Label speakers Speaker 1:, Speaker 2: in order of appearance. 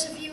Speaker 1: Those of you